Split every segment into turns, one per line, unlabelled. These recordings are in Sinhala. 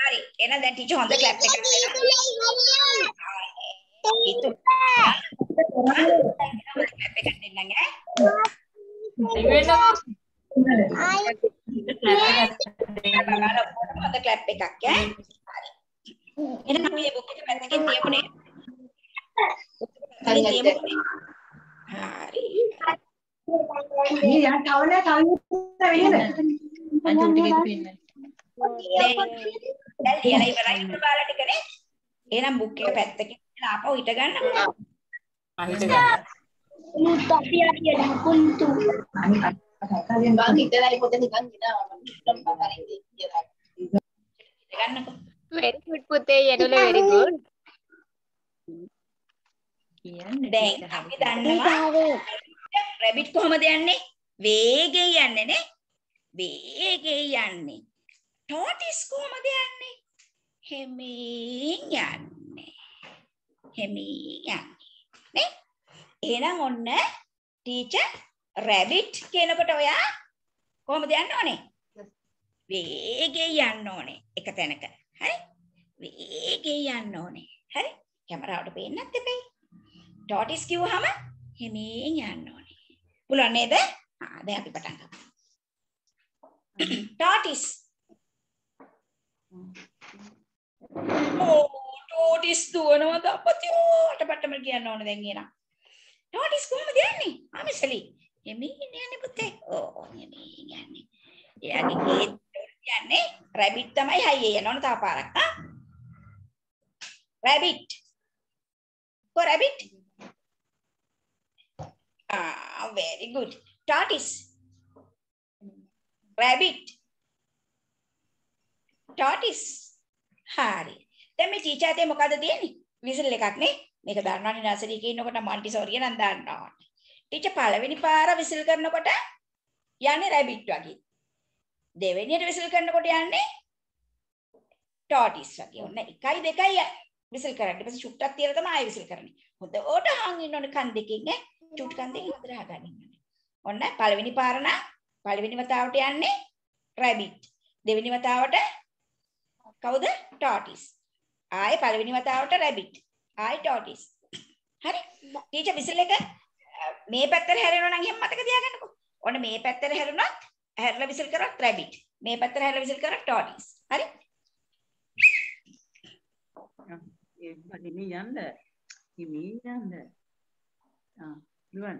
හරි එහෙනම් දැන් ටීචර් හොඳ ක්ලැප් එකක් දෙනවා itu ක්ලැප් එකක් දෙන්නම් ඈ හොඳ ක්ලැප් එකක් ඈ එහෙනම් අපි මේ බුක් එක පැත්තකින් තියමුනේ හරි
මේ යා කවන කවුරුද වෙහෙද?
අන්තිම ටිකෙත් පෙන්නන්න.
දැන් ලියලා ඉවරයි ඔයාලා ටිකනේ එහෙනම් බුක් එක පැත්තකින් ආපහු හිට ගන්නකො
අහිට ගන්න.
අනිත්
බං හිටලා පොත නිකන් ගෙනාවා මම නම් පරිදි කියලා.
හිට ගන්නකො
very good පුතේ යනුල very good
කියන්නේ
දැන් අපි දන්නවා රැබිට් කොහමද යන්නේ? වේගෙන් යන්නේ නේ. වේගෙන් යන්නේ. ටෝටිස් කොහමද යන්නේ? හෙමින් යන්නේ. හෙමින් යන්නේ නේ. එහෙනම් ඔන්න ටීචර් රැබිට් කියනකොට ඔයා කොහමද යන්න ඕනේ? වේගෙන් යන්න ඕනේ එක තැනක. හරි? වේගෙන් යන්න ඕනේ. හරි? කැමරාවට පේන්නත් එපේ ටෝටිස් කිව්වහම හිමින් යන්න ඕනේ. පුළුවන් නේද? ආ දැන් අපි පටන් ගමු. ටෝටිස්. ඕ ටෝටිස් දුවනවද අපතියෝට පටම කියන්න ඕන දැන් එනවා ටෝටිස් කොහමද යන්නේ? ආමිසලි. හිමින් යන්නේ පුතේ. ඕ හිමින් යන්නේ. එයාගේ ගේ යන්නේ. රැබිට් තමයි හයියේ යන්න ඕන තව පාරක් ආ රැබිට් කො rabbit Ah, very good. Tortoise. Rabbit. Tortoise. හරි. දැන් මේ ටීචර් අතේ මොකද තියෙන්නේ? විසිල් එකක් නේ. මේක දන්නවනේ නර්සරි එකේ ඉන්නකොට මොන්ටිසෝරි නම් දන්නවා. ටීචර් පළවෙනි පාර විසිල් කරනකොට යන්නේ රැබිට් වගේ. දෙවෙනියට විසිල් කරනකොට යන්නේ ටෝටිස් වගේ. ඔන්න 1යි 2යි විසිල් කරන්නේ. ඊට පස්සේ චුට්ටක් තියලා තමයි ආයෙ විසිල් කරන්නේ. හොඳට හං ඉන්න ඕනේ කන් දෙකකින් ඈ. චුට් කන් දෙකකින් හොඳට හගන්න ඕනේ. ඔන්න පළවෙනි පාර නම් පළවෙනි වතාවට යන්නේ රැබිට්. දෙවෙනි වතාවට කවුද? ටෝටිස්. ආයෙ පළවෙනි වතාවට රැබිට්. ආයෙ ටෝටිස්. හරි. ටීචර් විසිල් එක මේ පැත්තට හැරෙනවා නම් එහෙම මතක තියාගන්නකෝ. ඔන්න මේ පැත්තට හැරුණොත් හැරලා විසිල් කරොත් රැබිට්. මේ පැත්තට හැරලා විසිල් කරොත් ටෝටිස්. හරි?
ඒ වගේ යන්න. හිමි යන්න. ආ දුවන්.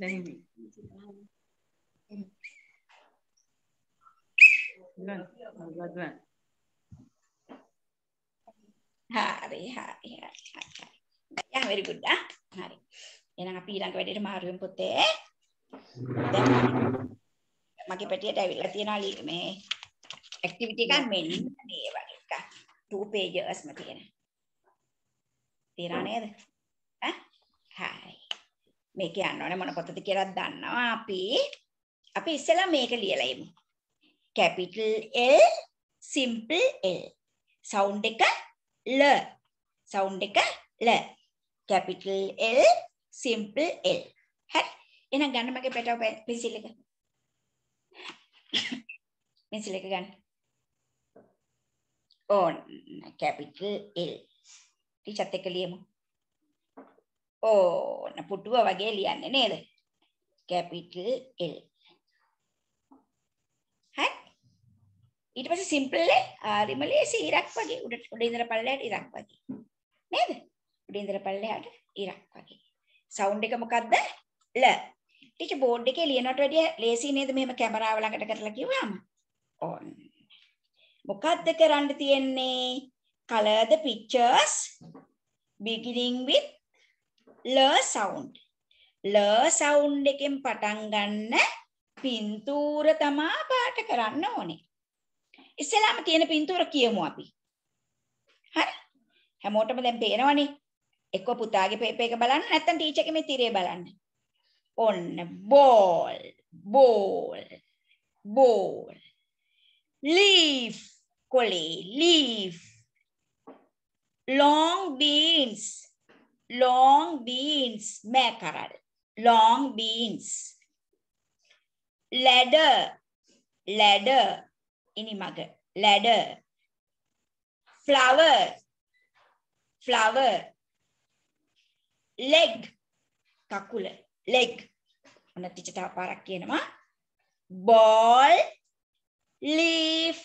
දැන් හිමි. දුවන්. දුවන්.
හරි හරි හරි හරි. යා very good ආ. හරි. එහෙනම් අපි ඊළඟ වැඩේට මාරු වෙමු පුතේ. දැන් මගේ පැටියට ඇවිල්ලා තියෙනවා ලි- මේ ඇක්ටිවිටි එකක් මෙන්න මේ වගේ එකක්. two pagesම තියෙන. තේරෙනා නේද? ඈ? හරි. මේක යන්න ඕනේ මොන පොතද කියලා දන්නවා අපි. අපි ඉස්සෙල්ලා මේක ලියලා ඉමු. capital L simple L. sound එක ල. sound එක ල. capital L simple L. හරි. එහෙනම් ගන්න මගේ පැටව පෙන්සිල් එක. පෙන්සිල් එක ගන්න. ඕන capital L. ටීචර්ත් එක්ක ලියමු. ඕන පුටුව වගේ ලියන්නේ නේද? capital L. හරි. ඊට පස්සේ simple ආරිම ලේසි ඉරක් වගේ උඩ උඩ ඉඳලා පල්ලෙහාට ඉරක් වගේ. නේද? උඩ ඉඳලා පල්ලෙහාට ඉරක් වගේ. sound එක මොකද්ද? ල. ටීචර් බෝඩ් එකේ ලියනට වැඩිය ලේසි නේද මෙහෙම කැමරාව ළඟට කරලා කිව්වම? ඕන්. මොකද්ද කරන්න තියෙන්නේ? color the pictures beginning with ල sound. ල sound එකෙන් පටන් ගන්න පින්තූර තමා පාට කරන්න ඕනේ. ඉස්සෙල්ලාම තියෙන පින්තූර කියමු අපි. හරි? හැමෝටම දැන් පේනවනේ. එක්ක පුතාගේ පේපර් එක බලන්න නැත්නම් ටීචර් එකේ මේ තිරේ බලන්න. ඔන්න ball ball ball leaf කොලේ leaf long beans long beans මෑකරල් long beans ladder ladder ඉනිමග ladder flower flower leg කකුල leg ඔන්න ටීචර් තව පාරක් කියනවා ball leaf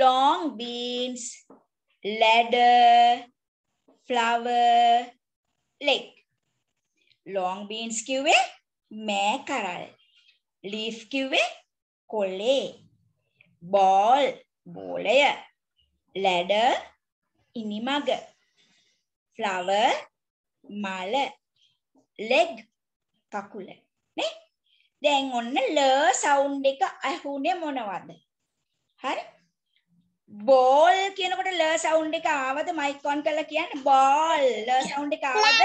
long beans ladder flower leg long beans කිව්වේ මෑ කරල්. Leaf කිව්වේ කොල්ලේ ball බෝලය. Ladder ඉනිමග. Flower මල. Leg කකුල. නේ? දැන් ඔන්න ල සවුන්ඩ් එක ඇහුනේ මොනවද? හරි? බෝල් කියනකොට ල සවුන්ඩ් එක ආවද මයික් ඔන් කරලා කියන්න? බෝල්. ල සවුන්ඩ් එක ආවද?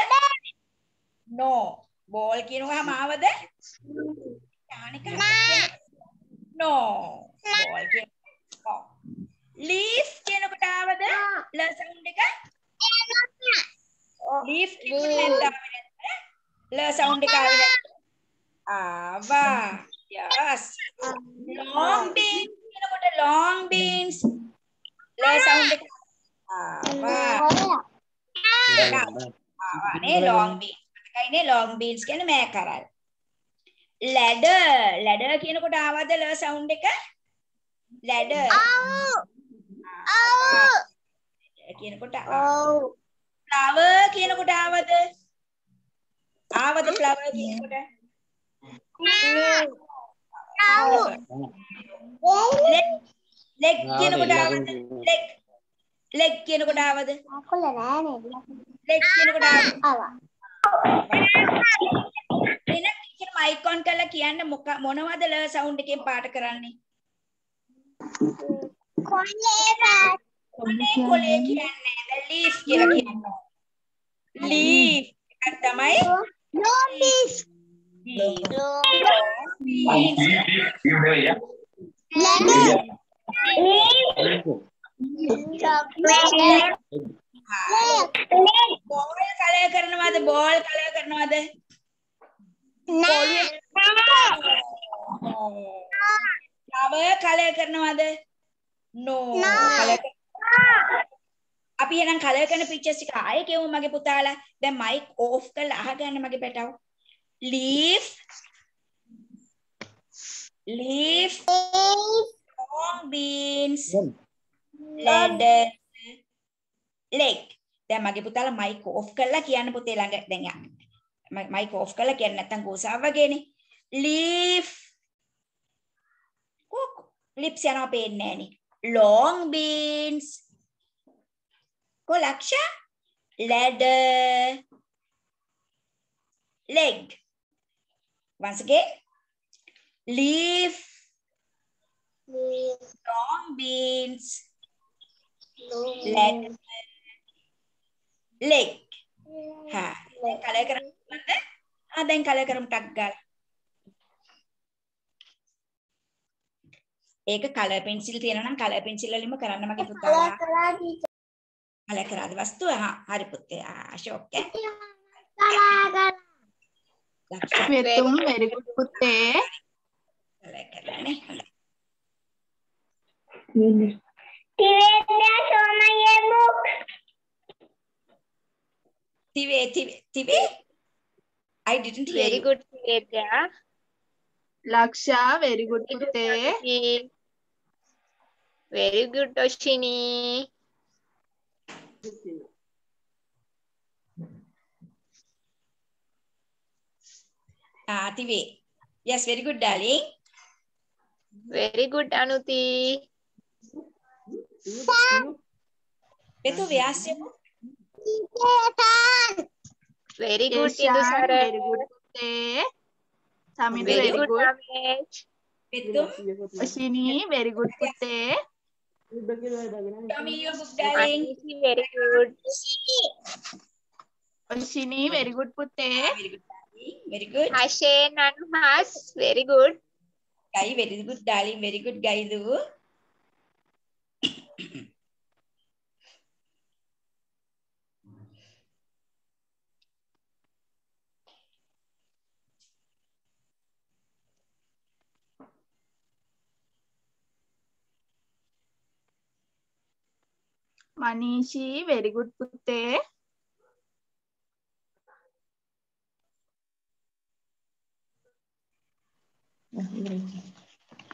නෝ බෝල් කියනවාම ආවද? යානික නෝ. බෝල් කියන ලීෆ් කියනකොට ආවද? ල සවුන්ඩ් එක? ලීෆ් කියනකොට ල සවුන්ඩ් එක ආවේ නැද්ද? ආවා. yes. Long beans කියනකොට long beans ල සවුන්ඩ් එක ආවා ආවා නේ long beans. මතකයිනේ long beans කියන්නේ මෑ කරල් ladder ladder කියනකොට ආවද ල සවුන්ඩ් එක ladder ආවා කියනකොට flower කියනකොට ආවද ආවද flower කියනකොට leg leg කියනකොට ආවද leg leg කියනකොට ආවද leg කියනකොට ආවද එන ටීචර් මයික් ඔන් කරලා කියන්න මොනවද ල සවුන්ඩ් එකෙන් පාට කරන්නේ කොලේ කොලේ කියන්නේ ද ලීෆ් කියලා කියනවා ලීෆ් එකක් තමයි leaf. බෝල් කලය කරනවද බෝල් කලය කරනවද නව කලය කරනවද නෝ කලය අපි එහෙනම් කලර් කරන පික්චර්ස් ටික ආයෙ කියමු මගේ පුතාලා දැන් මයික් ඕෆ් කරලා අහගන්න මගේ පැටව leaf leaf long beans ladder leg දැන් මගේ පුතාලා මයික් ඕෆ් කරලා කියන්න පුතේ ළඟ දැන් යන්න මයික් ඕෆ් කරලා කියන්න නැත්තම් ගෝසාව වගේනේ leaf කොක් lips යනවා පේන්නේ නැහනේ long beans Kolaksha, ladder, leg. Once again, leaf, long beans, Ladder, leg. Ha, දැන් කලර් කරමුද? ආ දැන් කලර් කරමු ටක් ගාලා. ඒක කලර් පෙන්සිල් තියෙනවා නම් කලර් පෙන්සිල් වලින්ම කරන්න මගේ පුතාලා. කලර් කරාද වස්තුව? හා හරි පුතේ. ආ අශෝක් ලක්ෂ
වෙතුම් very good පුතේ.
කලර් කරලානේ. Tive, Tive, Tive. I didn't hear
very
you.
good, Tivedya.
Laksha, very good, Putte.
Very good, Toshini.
Ah, Tive. Yes, very good, darling.
Very good, Anuti.
Betu ව්‍යාසය
very good
Yeshan,
Indusara.
very good පුතේ. සමිඳ
very
very
good
good.
Ramesh.
betu
ඔෂිනී very good පුතේ.
Tommy your book darling.
Anisi very good.
ඔෂිනී very good පුතේ.
Very good darling. Very
Manishi, very good
putte.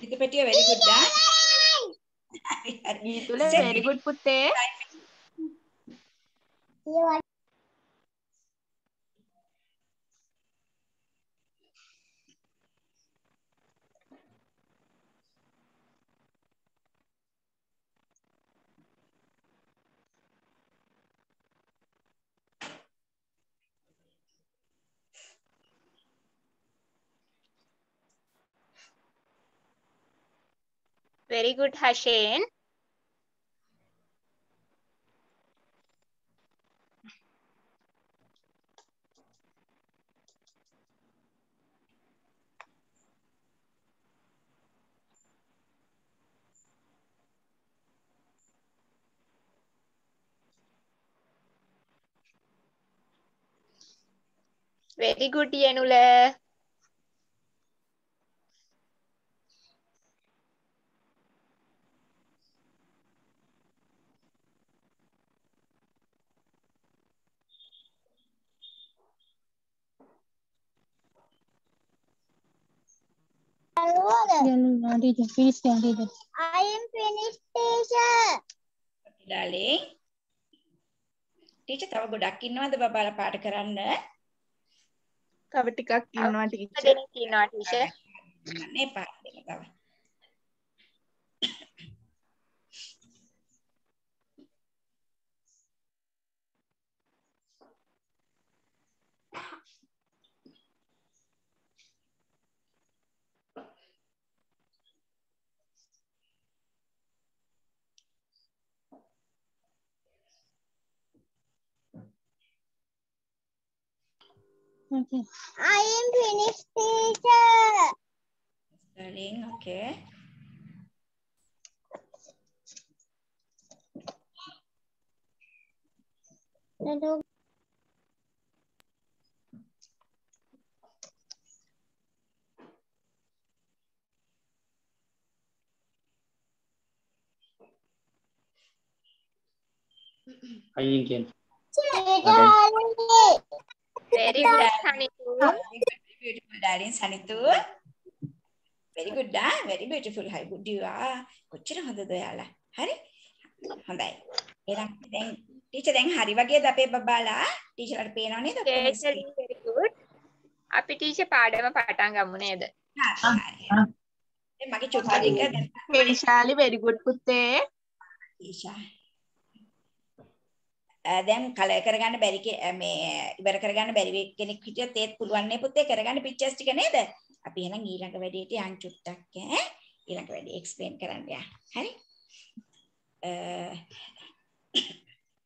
Did the very good dance? du.
මනීෂී very good පුතේ.
හිතපැටිය very good ආ. හරි හරි.
ගීතුල very good පුතේ.
Very good, Hashen. Very good, Yanula.
I am finished, teacher.
darling. Teacher තව ගොඩක් ඉන්නවද බබාලා පාට කරන්න?
තව ටිකක් ඉන්නවා ටීචර්.
දෙනෙක් ඉන්නවා ටීචර්.
නේ පාට දෙන්න තව. Okay.
I am finished, teacher.
Darling, okay.
Hello.
Hi,
again. Okay.
Very good, Hanitu.
very beautiful darling සනිතු. very good ah very beautiful how good you are. කොච්චර හොඳද ඔයාලා. හරි? හොඳයි. එහෙනම් දැන් ටීචර් දැන් හරි වගේද අපේ බබාලා? ටීචර්ට පේනව නේද? ඔක්කොම
Very, good. අපි ටීචර් පාඩම පටන් ගමු නේද?
හරි, මගේ චුට්ට ටික දැන්
වේශාලි very good පුතේ.
ඊෂා. දැන් කලර් කරගන්න බැරි මේ ඉවර කරගන්න බැරි කෙනෙක් හිටියොත් ඒත් පුළුවන් නේ පුතේ කරගන්න පික්චර්ස් ටික නේද? අපි එහෙනම් ඊළඟ වැඩේට යන් චුට්ටක් ඈ. ඊළඟ වැඩේ එක්ස්ප්ලেইন කරන්න යා. හරි?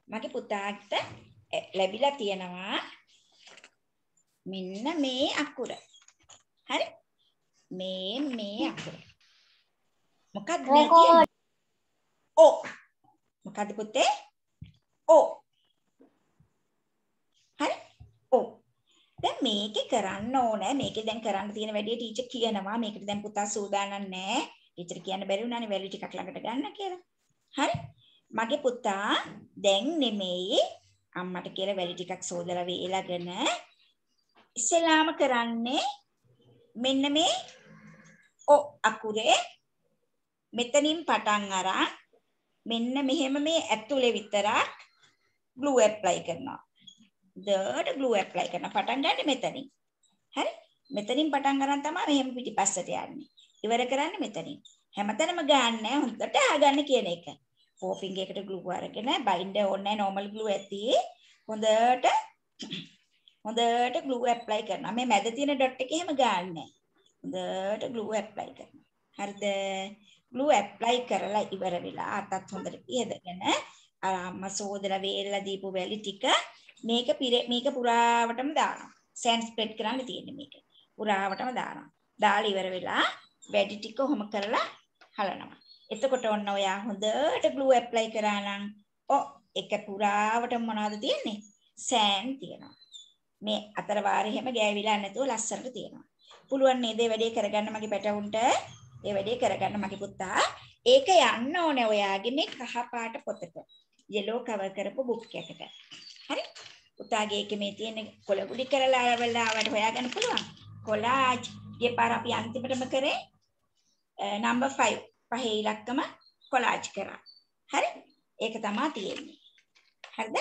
මගේ පුතාට ලැබිලා තියෙනවා මෙන්න මේ අකුර. හරි? මේ මේ අකුර. මොකක්ද මේ තියෙන්නේ? ඕ. මොකද්ද පුතේ? ඕ. හරි? ඕ. දැන් මේකේ කරන්න ඕනේ මේකේ දැන් කරන්න තියෙන වැඩේ ටීචර් කියනවා මේකට දැන් පුතා සූදානම් නැහැ ටීචර් කියන්න බැරි වුණානේ වැලි ටිකක් ළඟට ගන්න කියලා හරි මගේ පුතා දැන් නෙමෙයි අම්මට කියලා වැලි ටිකක් සෝදලා වේලාගෙන ඉස්සෙල්ලාම කරන්නේ මෙන්න මේ ඔ අකුරේ මෙතනින් පටන් අරන් මෙන්න මෙහෙම මේ ඇතුලේ විතරක් glue apply කරනවා. දඩ glue apply කරන පටන් ගන්න මෙතනින්. හරි? මෙතනින් පටන් ගන්න තමයි මෙහෙම පිටිපස්සට යන්නේ. ඉවර කරන්නේ මෙතනින්. හැමතැනම ගන්න හොඳට අහගන්න කියන එක. ෆෝපින් එකකට glue අරගෙන binder ඕනේ normal glue ඇති. හොඳට හොඳට glue apply කරනවා. මේ මැද තියෙන dot එක එහෙම ගන්නෑ. හොඳට glue apply කරනවා. හරිද? glue apply කරලා ඉවර වෙලා අතත් හොඳට පියදගෙන අර අම්මා සෝදලා වේලලා දීපු වැලි ටික මේක පිර- මේක පුරාවටම දානවා. සෑන්ඩ් ස්ප්‍රෙඩ් කරන්න තියෙන්නේ මේක. පුරාවටම දානවා. දාලා ඉවර වෙලා වැඩි ටික ඔහොම කරලා හලනවා. එතකොට ඔන්න ඔයා හොඳට glue apply කරා නම් ඔ එක පුරාවටම මොනවද තියෙන්නේ? සෑන් තියෙනවා. මේ අතර වාරේ හැම ගෑවිලා නැතුව ලස්සනට තියෙනවා. පුළුවන් නේද මේ වැඩේ කරගන්න මගේ පැටවුන්ට? ඒ වැඩේ කරගන්න මගේ පුතා. ඒක යන්න ඕනේ ඔයාගේ මේ කහ පාට පොතට. yellow cover කරපු book එකකට. හරි? පුතාගේ ඒකේ මේ තියෙන කොළ ගුඩි කරලා අරවලාවට හොයාගන්න පුළුවන්. කොලාජ් ගිය පාර අපි අන්තිමටම කරේ නම්බර් 5 පහේ ඉලක්කම කොලාජ් කරා. හරි? ඒක තමයි තියෙන්නේ. හරිද?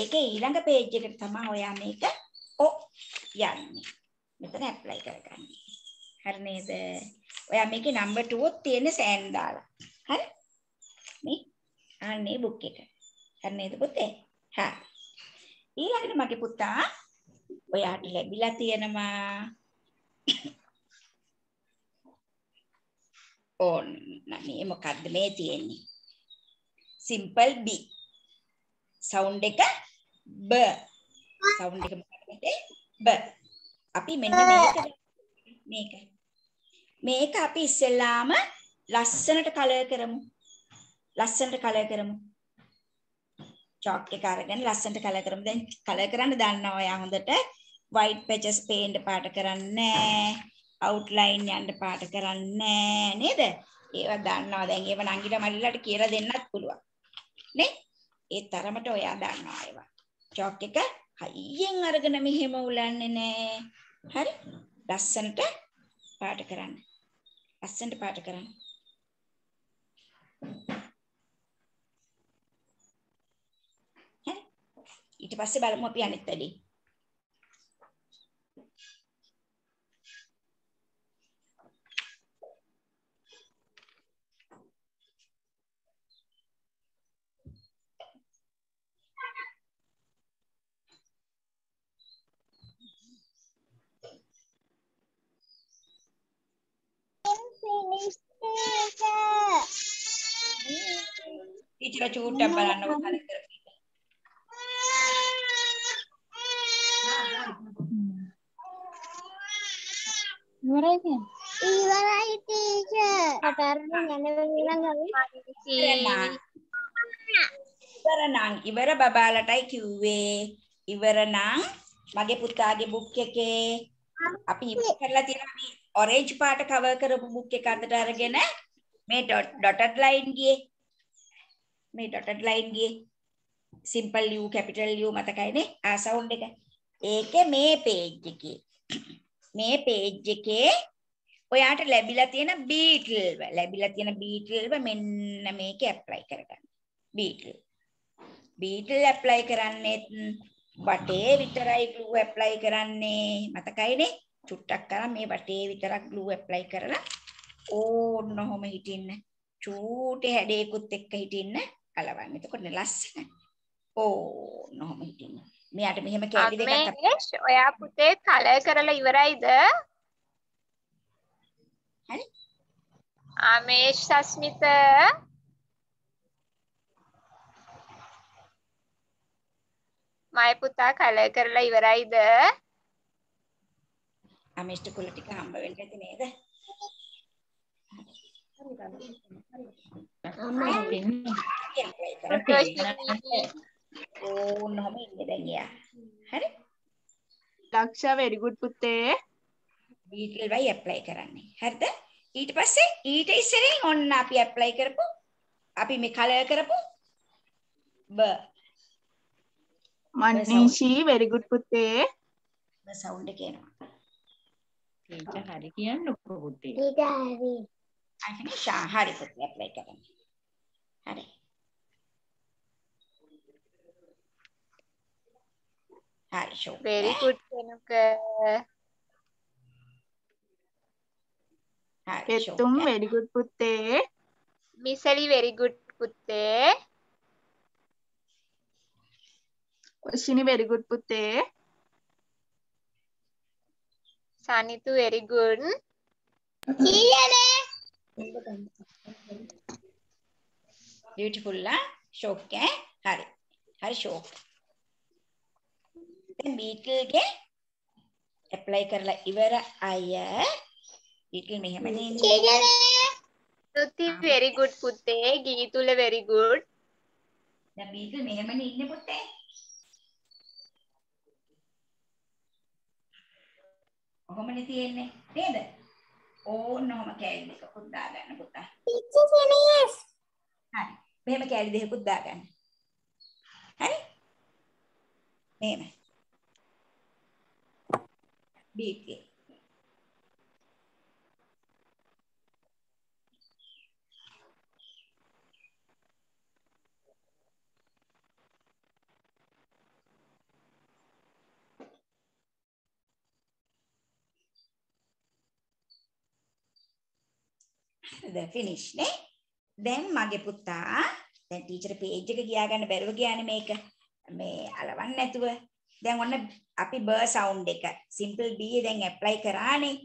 ඒකේ ඊළඟ පේජ් එකට තමයි ඔයා මේක ඔ යන්නේ. මෙතන ඇප්ලයි කරගන්නේ. හරි නේද? ඔයා මේකේ නම්බර් 2 උත් තියෙන සෑන් දාලා. හරි? මේ අනේ බුක් එක. හරි නේද පුතේ? හරි. ඊළඟට මගේ පුතා ඔයාට ලැබිලා තියෙනවා. ඕන්න මේ මොකද්ද මේ තියෙන්නේ? Simple B. සවුන්ඩ් එක බ සවුන්ඩ් එක මොකක්ද බ අපි මෙන්න මේක මේක. මේක අපි ඉස්සෙල්ලාම ලස්සනට කලර් කරමු. ලස්සනට කලර් කරමු. චොක් එක අරගෙන ලස්සනට කලර් කරමු. දැන් කලර් කරන්න දන්නවා ඔයා හොඳට. white patches paint පාට කරන්නේ outline යන්න පාට කරන්නේ නේද? ඒවා දන්නවා. දැන් ඒව නංගිට මල්ලිලට කියලා දෙන්නත් පුළුවන්. නේ? ඒ තරමට ඔයා දන්නවා ඒවා. චොක් එක හයියෙන් අරගෙන මෙහෙම උලන්නේ නෑ හරි? ලස්සනට පාට කරන්න. ලස්සනට පාට කරන්න. හරි ඊට පස්සේ බලමු අපි අනිත් වැඩේ
Finish teacher.
ටීචර් චූට්ටක් බලන්නකො කලින් කරපු එක.
ඉවරයි teacher. කතරණ යන වෙලාව
ඉවර නම් ඉවර බබාලටයි කිව්වේ ඉවර නම් මගේ පුතාගේ බුක් එකේ අපි ඉවර කරලා තියෙනවා මේ ඔරේන්ජ් පාට කවර් කරපු බුක් එක අතට අරගෙන මේ ඩොටඩ් ලයින් ගියේ මේ ඩොටඩ් ලයින් ගියේ සිම්පල් U කැපිටල් U මතකයිනේ ආ සවුන්ඩ් එක ඒකේ මේ පේජ් එකේ මේ පේජ් එකේ ඔයාට ලැබිලා තියෙන බීටල් ලැබිලා තියෙන බීටල් මෙන්න මේකේ ඇප්ලයි කරගන්න. බීටල් බීටල් ඇප්ලයි කරන්නේත් වටේ විතරයි ග්ලූ ඇප්ලයි කරන්නේ. මතකයිනේ? චුට්ටක් කරන් මේ වටේ විතරක් ග්ලූ ඇප්ලයි කරලා ඕන්න ඔහොම හිටින්න. චූටි හැඩයකුත් එක්ක හිටින්න කලවන්න. එතකොට ලස්සන ඕන්න ඔහොම හිටින්න. මෙයාට මෙහෙම කැලි දෙකක් අපි
අමේෂ් ඔයා පුතේ කලර් කරලා ඉවරයිද?
හරි.
ආමේෂ් සස්මිත. මයි පුතා කලර් කරලා ඉවරයිද?
අමිෂ්ට කුල ටික හම්බ වෙන්න ඇති නේද ඕන්න ඔහොම ඉන්නේ දැන් එයා. හරි?
ලක්ෂා very good පුතේ.
බීටල් වයි ඇප්ලයි කරන්නේ. හරිද? ඊට පස්සේ ඊට ඉස්සරින් ඔන්න අපි ඇප්ලයි කරපු අපි මේ කලර් කරපු බ
මනීෂී very good පුතේ.
බ සවුන්ඩ් එක එනවා.
ටීචර් හරි කියන්නකෝ පුතේ.
teacher හරි.
අනේ ෂා හරි පුතේ ඇප්ලයි කරන්න. හරි හරි ෂෝ
very good කෙනුක
හරි ෂෝ
පෙත්තුම් very good පුතේ.
මිසලි very good පුතේ
ඔෂිනි very good පුතේ.
සනිතු very good.
කීයනේ?
beautiful ලා ෂෝක් ඈ හරි හරි ෂෝක් දැන් බීටල්ගේ ඇප්ලයි කරලා ඉවර අය. බීටල් මෙහෙම නේ ඉන්නේ
කීයනේ? ෘති
very good පුතේ ගීතුල very good.
දැන් බීටල් මෙහෙමනේ ඉන්නේ පුතේ. ඔහොමනේ තියෙන්නේ නේද? ඕන්න ඔහොම කෑලි දෙකකුත් දාගන්න පුතා.
teacher finish.
හරි. මෙහෙම කෑලි දෙකකුත් දාගන්න. මෙහෙම. බීට් එක. හරිද ෆිනිෂ් නේ. දැන් මගේ පුතා දැන් ටීචර් පේජ් එක ගියා ගන්න බැරුව ගියානේ මේක. මේ අලවන්න නැතුව. දැන් ඔන්න අපි බර් සවුන්ඩ් එක. සිම්පල් B දැන් ඇප්ලයි කරානේ.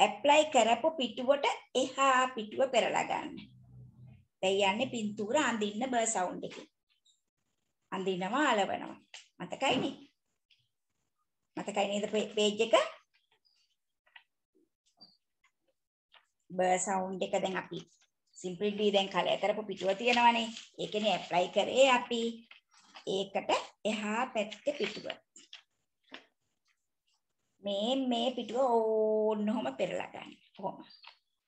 ඇප්ලයි කරපු පිටුවට එහා පිටුව පෙරලා ගන්න. දැන් යන්නේ පින්තූර අඳින්න බර් සවුන්ඩ් එකේ. අඳිනවා අලවනවා. මතකයිනේ මතකයි නේද පේජ් එක? බර් සවුන්ඩ් එක දැන් අපි සිම්පල් D දැන් කලය කරපු පිටුව තියෙනවනේ. ඒකනේ ඇප්ලයි කරේ අපි. ඒකට එහා පැත්තේ පිටුව. මේ මේ පිටුව ඕන්නොම පෙරලා ගන්න. කොහොම.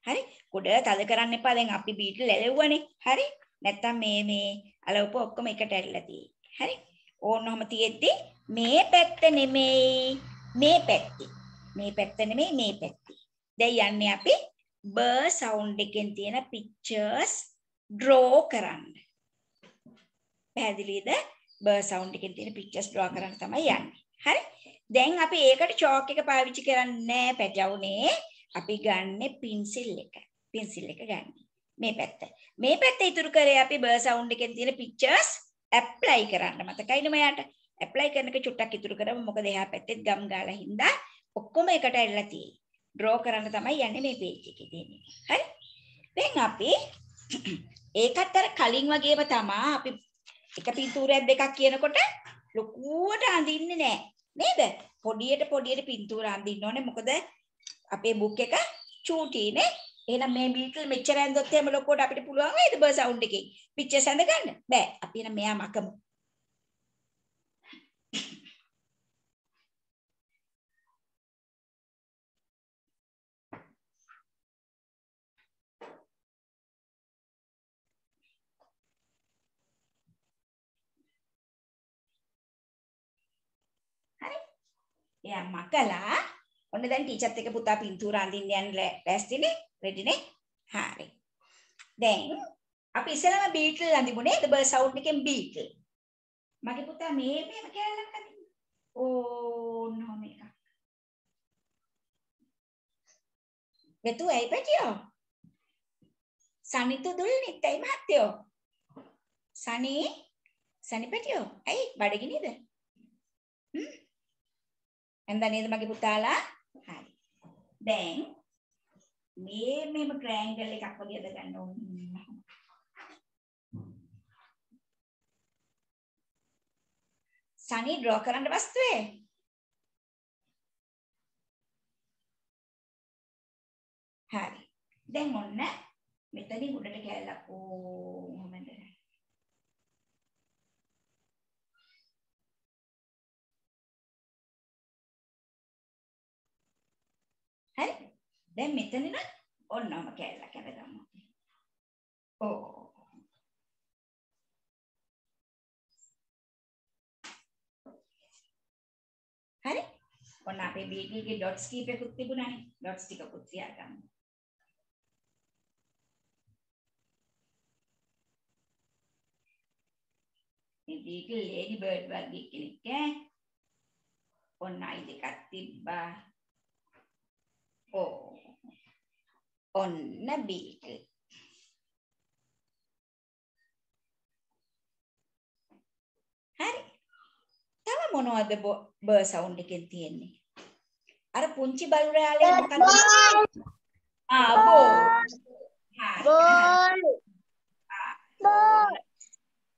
හරි. කුඩ තද කරන්න එපා. දැන් අපි බීට් ලැලෙව්වනේ. හරි. නැත්තම් මේ මේ අලවප ඔක්කොම එකට ඇරිලා තියෙයි. හරි. ඕන්නොම තියෙද්දි මේ පැත්ත නෙමෙයි මේ පැත්තේ. මේ පැත්ත නෙමෙයි මේ පැත්තේ. දැන් යන්නේ අපි බර් සවුන්ඩ් එකෙන් තියෙන පික්චර්ස් ඩ්‍රෝ කරන්න. පැහැදිලිද? බර් සවුන්ඩ් එකෙන් තියෙන පික්චර්ස් ඩ්‍රෝ කරන්න තමයි යන්නේ. හරි? දැන් අපි ඒකට චෝක් එක පාවිච්චි කරන්නේ පැටවුනේ. අපි ගන්නෙ පින්සිල් එක. පින්සිල් එක ගන්න. මේ පැත්ත. මේ පැත්ත ඉතුරු කරේ අපි බර් සවුන්ඩ් එකෙන් තියෙන පික්චර්ස් ඇප්ලයි කරන්න. මතකයිද මයාට? ඇප්ලයි කරනක චුට්ටක් ඉතුරු කරමු. මොකද එහා පැත්තෙත් ගම් ගාලා හින්දා ඔක්කොම එකට ඇවිල්ලා තියෙයි. ඩ්‍රෝ කරන්න තමයි යන්නේ මේ පේජ් එකේ තියෙන්නේ. හරි? දැන් අපි ඒකත් අර කලින් වගේම තමයි අපි එක පින්තූරයක් දෙකක් කියනකොට ලොකුවට අඳින්නේ නැහැ. නේද? පොඩියට පොඩියට පින්තූර අඳින්න ඕනේ. මොකද අපේ බුක් එක චූටිනේ. එහෙනම් මේ බීටල් මෙච්චර ඇඳොත් එහෙම ලොකුවට අපිට පුළුවන් වේද බර් සවුන්ඩ් එකකින් පික්චර්ස් ඇඳ ගන්න? බෑ. අපි එහෙනම් මෙයා මකමු. එයා මකලා ඔන්න දැන් ටීචර්ත් එක්ක පුතා පින්තූර අඳින්න යන්න ලෑස්තිනේ. රෙඩිනේ හරි. දැන් අපි ඉස්සෙල්ලාම බීටල් අඳිමුනේ. ද බර් සවුන්ඩ් එකෙන් බීටල් මගේ පුතා මේ මේම කැලලක් අඳින්න. ඕන්න මේක මෙතු ඇයි පැටියෝ? සනිතු දුල්නිත් ඇයි මහත්තයෝ? සනි? සනි පැටියෝ? ඇයි? බඩගිනිද? හ්ම්? එන්ද නේද මගේ පුතාලා? හරි. දැන් මේ මෙම ට්‍රයැන්ගල් එකක් වගේ අද ගන්න ඕනේ. සනි ඩ්‍රෝ කරන්න වස්තුවේ. හරි. දැන් ඔන්න මෙතනින් උඩට කැලලක් ඕමද. හරි. දැන් මෙතනින් ඔන්නම කැල්ලක් අරගමු ඕ. හරි. ඔන්න අපේ බීටල්ගේ ඩොට්ස් කීපයකුත් තිබුණානේ. ඩොට්ස් ටිකකුත් තියාගමු මේ බීටල් ලේඩි බර්ඩ් වර්ගයේ කෙනෙක් ඈ. ඔන්න අයි දෙකක් තිබ්බා. ඕ ඔන්න බීටල් හරි තව මොනවද බර් සවුන්ඩ් එකෙන් තියෙන්නේ අර පුංචි බලුරාලේ මොකක්ද ආ බෝ
බෝල් බෝල්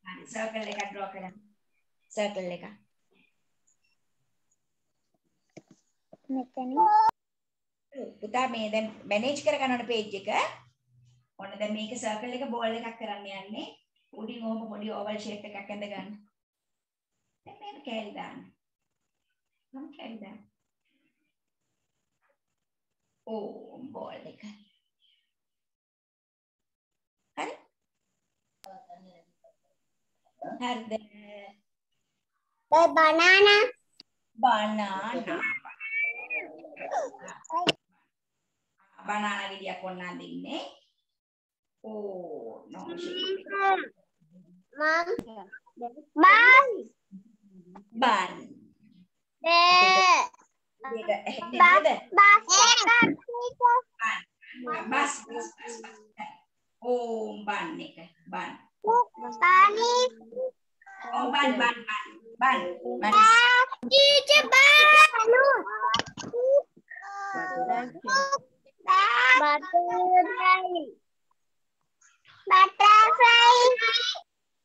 හරි සර්කල් එකක් ඩ්‍රෝ කරන්න සර්කල් එක
මෙතන
පුතා මේ දැන් මැනේජ් කරගන්න ඕන පේජ් එක. ඔන්න දැන් මේක සර්කල් එක බෝල් එකක් කරන්න යන්නේ. උඩින් ඕම පොඩි ඕවල් ෂේප් එකක් ඇඳ ගන්න. දැන් මේක කැරි දාන්න. මම කැරි දාන්න. ඕ බෝල් එක. හරි? හරිද?
banana.
banana banana ගෙඩියක් ඔන්න අඳින්නේ ඕ no shape එක.
Mom. Bus.
bun
Bus.
මේක ඇහෙන්නේ නේද
Bus.
Bus bus bus bus ඕ බන් එක බන්
Bunny.
ඕ බන් බන් බන් බන් බන්
Teacher, balloon. Butterfly. Butterfly.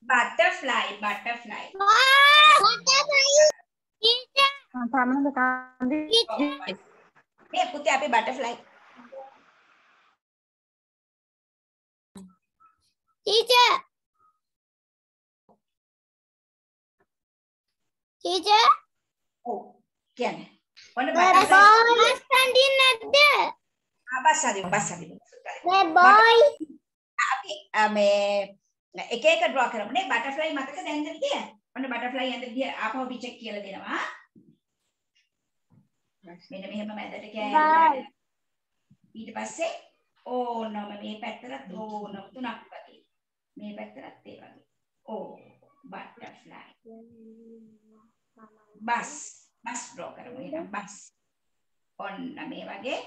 butterfly butterfly
Butterfly. Teacher.
මේ පුතේ අපි butterfly
Teacher. Teacher.
ඔව් කියන්නේ ඔන්න
The
butterfly
boy. Standing at the.
ආ බස් අදිමු බස් අදිමු
The boy.
අපි මේ එක එක ඩ්‍රා කරමු නේ. බටර්ෆ්ලයි මතක දැන්ද විදිය ඔන්න බටර්ෆ්ලයි යන විදිය ආපහු පිචක් කියලා දෙනවා. මෙන්න මෙහෙම මැදට කෑලි ඊට පස්සේ ඕනම මේ පැත්තට ඕනම තුනක් වගේ. මේ පැත්තට ඒ වගේ. ඕ බටර්ෆ්ලයි බස් බස් ඩ්‍රා කරමු. එහෙනම් බස් ඔන්න මේ වගේ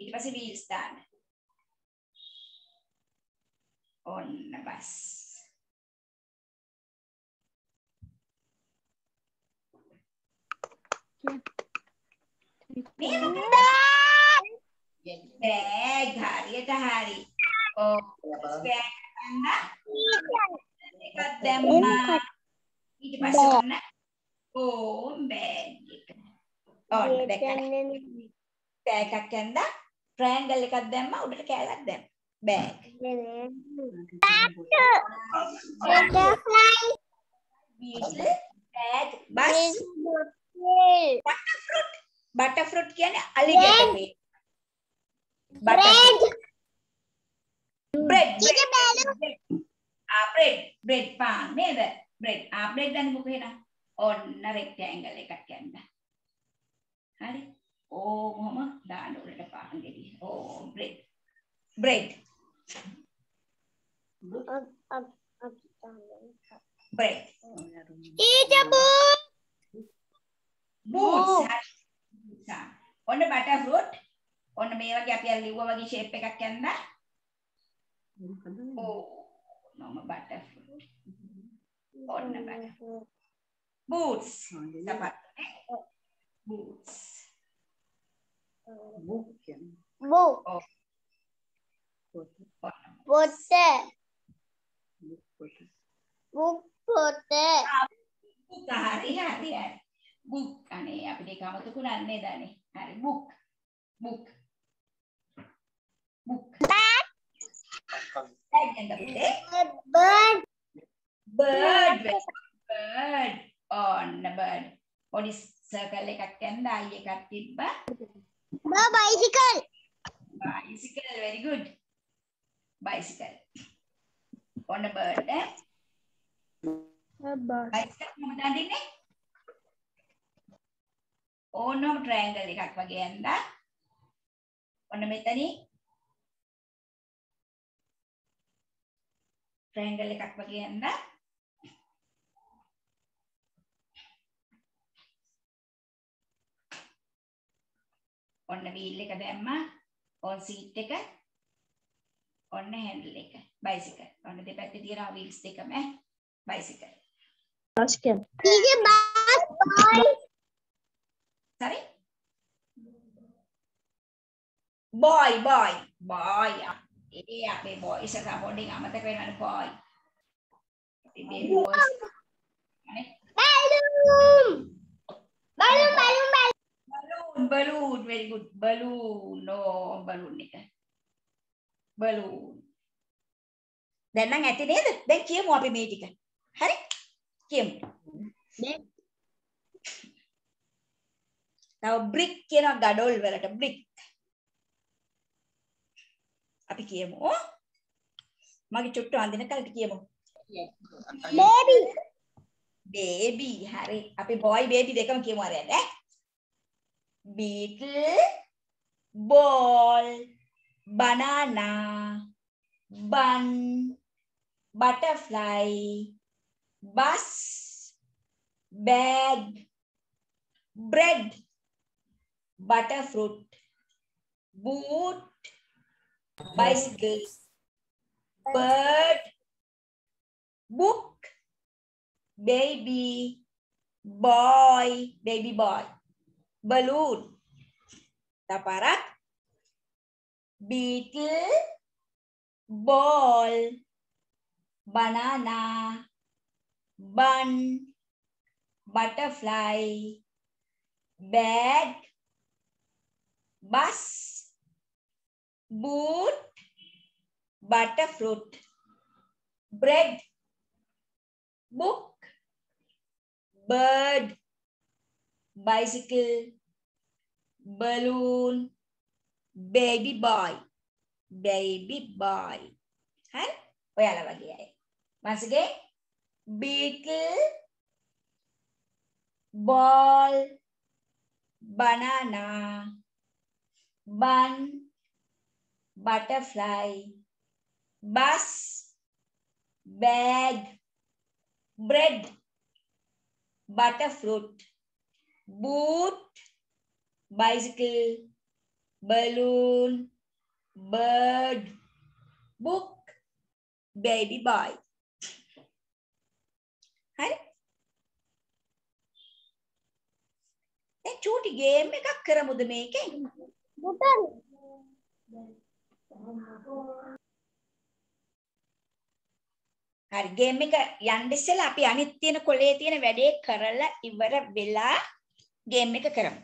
ඊට පස්සේ වීල්ස් දාන්න. ඔන්න බස්. මේක බෑග් හරියට හරි. ඔව් බෑග් ගන්න එකක් දැම්මා. ඊට පස්සේ ඔන්න ඕම් බෑග් එක. ඔන්න දැක්කද? බෑග් එකක් ඇඳලා ට්‍රයැන්ගල් එකක් දැම්මා උඩට කෑල්ලක් දැම්මා. Bag.
Wheel
bag bus butter fruit butter fruit කියන්නේ අලිගේටර් මේ.
Bread.
Bread
Teacher, balloon.
ආ බ්‍රෙඩ් බ්‍රෙඩ් පාන් නේද? බ්‍රෙඩ් ආ බ්‍රෙඩ් දැන් මොකද එහෙනම්? ඔන්න රෙක්ටැන්ගල් එකක් ඇඳ. හරි. ඕමම දාන්න උඩට පාන් ගෙඩි. ඕ bread. Bread bread.
Teacher, book.
Boots හරි. ඔන්න බටර්ෆෘට්. ඔන්න මේ වගේ අපි අර ලිව්වා වගේ ෂේප් එකක් ඇඳලා ඕ නම බටර්ෆෘට්. ඔන්න බටර්. බූට්ස් සපත්තු නේ. බූට්ස්.
Book.
ඔව්.
Potter. Book potter.
බුක් හරි හරි හරි. බුක් අනේ අපිට ඒක අමතක වුණා නේද අනේ. හරි බුක්. බුක්. බුක්. බෑග් එක පුතේ.
Bird.
බර්ඩ් බර්ඩ් ඔන්න බර්ඩ්. පොඩි සර්කල් එකක් ඇඳලා අයි එකක් තිබ්බා.
The bicycle.
bicycle very good. bicycle. ඔන්න බර්ඩ් ඈ. bicycle මොකද අඳින්නේ? ඕනම ට්‍රයැන්ගල් එකක් වගේ ඇඳලා ඔන්න මෙතනින් ට්‍රයැන්ගල් එකක් වගේ ඇඳලා ඔන්න වීල් එක දැම්මා. ඔන් සීට් එක. ඔන්න හැන්ඩල් එක. බයිසිකල් ඔන්න දෙපැත්තේ තියෙනවා වීල්ස් දෙකම. Bicycle
Teacher, bus boy.
sorry? Boy boy. Boy ඒ අපේ boys එක පොඩ්ඩින් අමතක වෙනවනේ boy. ඉතින් boys අනේ
Balloon. Balloon, balloon, balloon.
balloon balloon very good. Balloon no balloon එක balloon. දැන් නම් ඇති නේද දැන් කියමු අපි මේ ටික හරි කියමු තව බ්‍රික් කියනවා ගඩොල් වලට බ්‍රික්. අපි කියමු. මගේ චුට්ටු අඳින කලට කියමු.
baby
බේබි හරි අපි බොයි බේබි දෙකම කියමු අරයට ඈ beetle ball banana bun butterfly bus bag bread butterfruit boot bicycle bird. Book. Baby. Boy. Baby boy. Balloon. Taparak. Beetle. Ball. Banana. Bun. Butterfly. Bag. Bus boot butterfruit bread book bird bicycle balloon baby boy baby boy හරි ඔයාලා වගේ අය once again beetle ball banana bun butterfly bus bag bread butterfruit boot bicycle balloon bird book baby boy හරි දැන් චූටි ගේම් එකක් කරමුද මේකෙන්
button
හරි ගේම් එක යන්න ඉස්සෙල්ලා අපි අනිත් තියෙන කොලේ තියෙන වැඩේ කරලා ඉවර වෙලා ගේම් එක කරමු.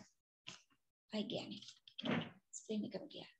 අය කියන්නේ. ස්ක්‍රීන් එකම ගියා.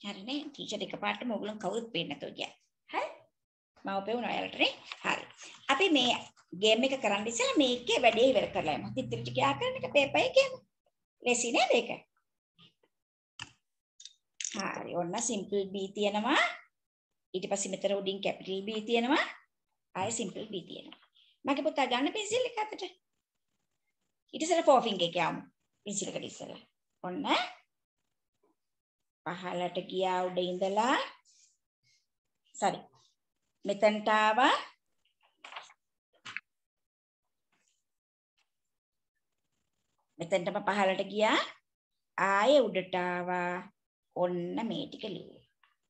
හරිනේ ටීචර් එකපාරටම ඕගොල්ලෝ කවුරුත් පේන්නේ නැතුව ගියා. හරි? මම පෙවුනා ඔයාලටනේ. හරි. අපි මේ ගේම් එක කරන්න ඉස්සෙල්ලා මේකේ වැඩේ ඉවර කරලා යමු. තිත්‍රිට කියා කරන එක පේපර් එකේ කියමු. ලේසි නේද ඒක? හරි. ඔන්න සිම්පල් B තියෙනවා. ඊට පස්සේ මෙතන උඩින් කැපිටල් B තියෙනවා. ආයෙ සිම්පල් B තියෙනවා. මගේ පුතා ගන්න පෙන්සිල් එක අතට. ඊට ඉස්සෙල්ලා ෆෝර් ෆින්ගර් එක යමු. පෙන්සිල් එකට ඉස්සෙල්ලා. ඔන්න පහලට ගියා උඩ ඉඳලා sorry මෙතනට ආවා මෙතනටම පහලට ගියා ආයෙ උඩට ආවා ඔන්න මේ ටික ලිව්වා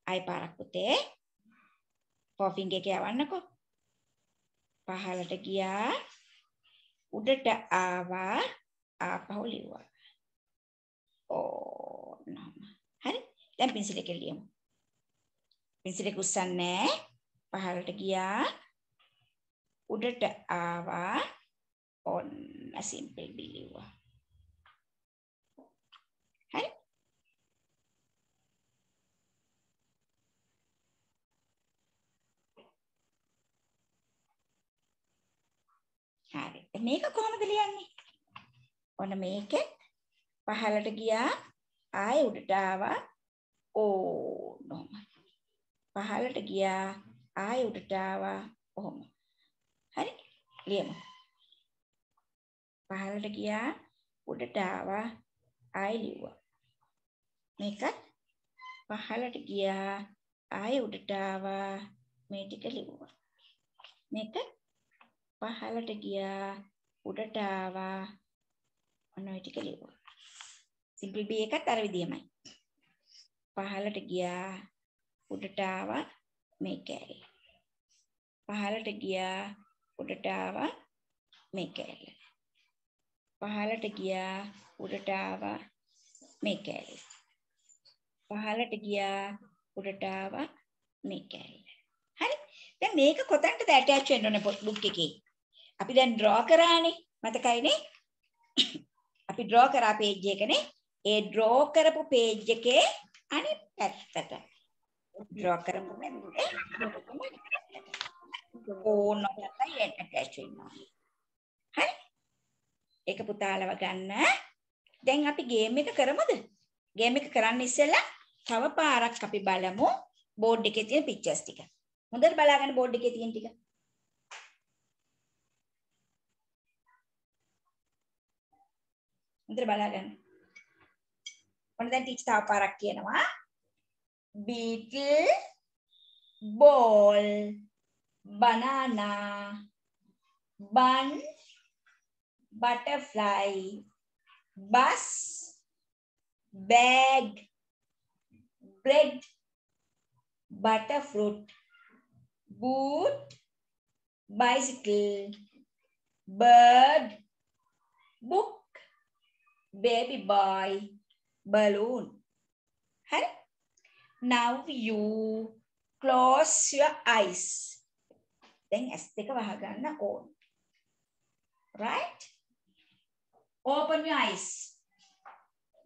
ආයෙ පාරක් පුතේ පොෆින්ග් එක යවන්නකෝ. පහළට ගියා. උඩට ආවා. ආපහු ලිව්වා. ඕන්න. හරි. දැන් පින්සිල් එක ලියමු. පින්සිල් එක උස්සන්නේ පහළට ගියා. උඩට ආවා. ඔන්න සිම්පල් බී ලිව්වා. හරි. හරි. මේක කොහොමද ලියන්නේ? ඔන්න මේකෙත් පහළට ගියා ආයෙ උඩට ආවා ඕන ඔහොම. පහළට ගියා ආයෙ උඩට ආවා ඔහොම. හරි ලියමු. පහළට ගියා උඩට ආවා ආයෙ ලිව්වා. මේකත් පහළට ගියා ආයෙ උඩට ආවා මේ ටික ලිව්වා. මේක පහළට ගියා උඩට ආවා ඔන්න ඔය ටික ලිව්වා. සිම්පල් බී එකත් අර විදියමයි. පහළට ගියා උඩට ආවා මේ කෑල්ල. පහළට ගියා උඩට ආවා මේ කෑල්ල. පහළට ගියා උඩට ආවා මේ කෑල්ල. පහළට ගියා උඩට ආවා මේ කෑල්ල. හරි. දැන් මේක කොතනටද ඇටච් වෙන්න ඕනේ බුක් එකේ? අපි දැන් ඩ්‍රෝ කරානේ. මතකයිනේ? අපි ඩ්‍රෝ කරා page එකනේ. ඒ ඩ්‍රෝ කරපු page එකේ අනිත් පැත්තට ඩ්‍රෝ කරපු පැත්තේ ඕන තමයි ඇටච් වෙනවා. හරි? ඒක පුතාලව ගන්න. දැන් අපි ගේම් එක කරමුද? ගේම් එක කරන්න ඉස්සෙල්ලා තව පාරක් අපි බලමු බෝඩ් එකේ තියෙන පික්චර්ස් ටික. හොඳට බලාගන්න බෝඩ් එකේ තියෙන ටික. හොඳට බලාගන්න. ඔන්න දැන් ටීචර් තව පාරක් කියනවා. beetle ball banana bun butterfly bus bag bread butterfruit boot bicycle bird book baby boy balloon හරි now you close your eyes දැන් ඇස් දෙක වහගන්න ඕන right open your eyes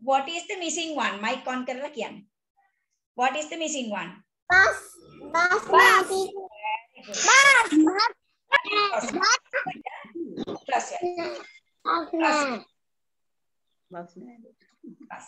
what is the missing one mic on කරලා කියන්න what is the missing one
Bus. Bus.
Bus.
Bus.
Close your eyes.
Bus.
Bus.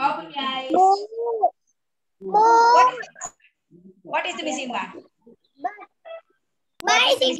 Open. What is, what is the missing one?
What is